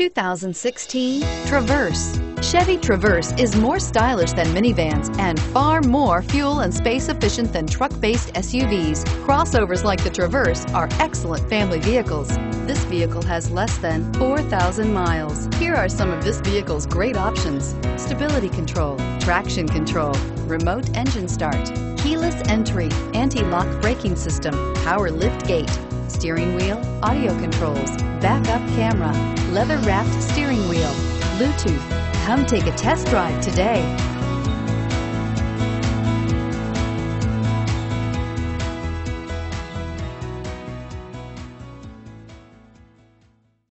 2016 Traverse. Chevy Traverse is more stylish than minivans and far more fuel and space efficient than truck-based SUVs. Crossovers like the Traverse are excellent family vehicles. This vehicle has less than 4,000 miles. Here are some of this vehicle's great options. Stability control, traction control, remote engine start, keyless entry, anti-lock braking system, power lift gate, steering wheel, audio controls, backup camera, leather wrapped steering wheel, Bluetooth. Come take a test drive today.